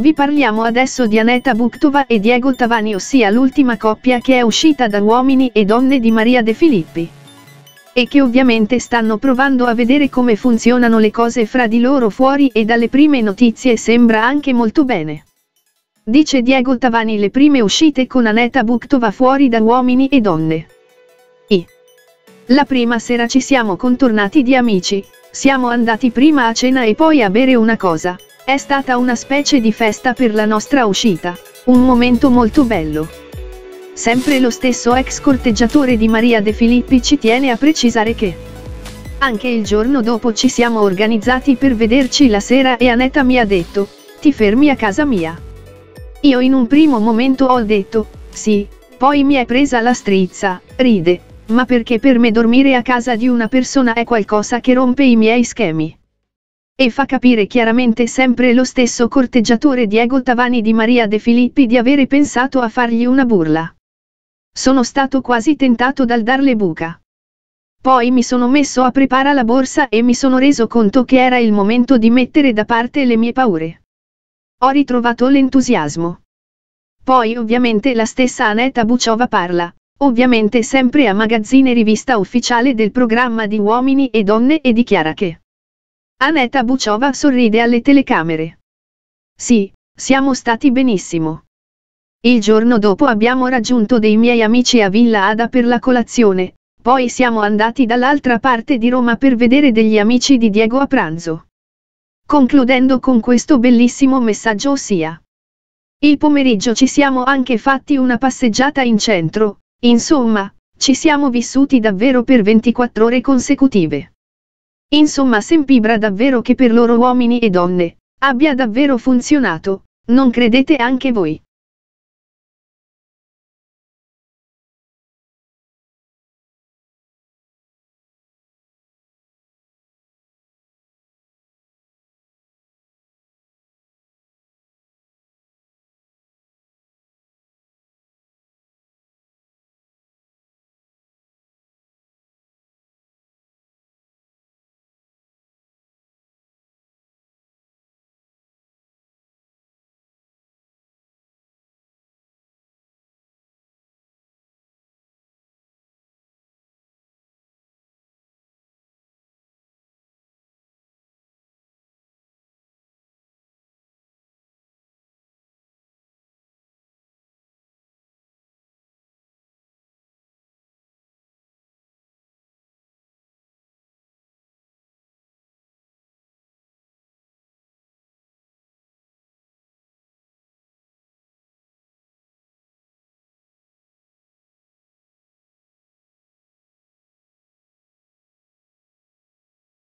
Vi parliamo adesso di Aneta Buktova e Diego Tavani ossia l'ultima coppia che è uscita da Uomini e Donne di Maria De Filippi. E che ovviamente stanno provando a vedere come funzionano le cose fra di loro fuori e dalle prime notizie sembra anche molto bene. Dice Diego Tavani le prime uscite con Aneta Buktova fuori da Uomini e Donne. I. La prima sera ci siamo contornati di amici, siamo andati prima a cena e poi a bere una cosa. È stata una specie di festa per la nostra uscita, un momento molto bello. Sempre lo stesso ex corteggiatore di Maria De Filippi ci tiene a precisare che anche il giorno dopo ci siamo organizzati per vederci la sera e Aneta mi ha detto, ti fermi a casa mia. Io in un primo momento ho detto, sì, poi mi è presa la strizza, ride, ma perché per me dormire a casa di una persona è qualcosa che rompe i miei schemi. E fa capire chiaramente sempre lo stesso corteggiatore Diego Tavani di Maria De Filippi di avere pensato a fargli una burla. Sono stato quasi tentato dal darle buca. Poi mi sono messo a preparare la borsa e mi sono reso conto che era il momento di mettere da parte le mie paure. Ho ritrovato l'entusiasmo. Poi ovviamente la stessa Aneta Buciova parla, ovviamente sempre a magazzine rivista ufficiale del programma di Uomini e Donne e dichiara che Aneta Buciova sorride alle telecamere. Sì, siamo stati benissimo. Il giorno dopo abbiamo raggiunto dei miei amici a Villa Ada per la colazione, poi siamo andati dall'altra parte di Roma per vedere degli amici di Diego a pranzo. Concludendo con questo bellissimo messaggio ossia. Il pomeriggio ci siamo anche fatti una passeggiata in centro, insomma, ci siamo vissuti davvero per 24 ore consecutive. Insomma sembra davvero che per loro uomini e donne, abbia davvero funzionato, non credete anche voi?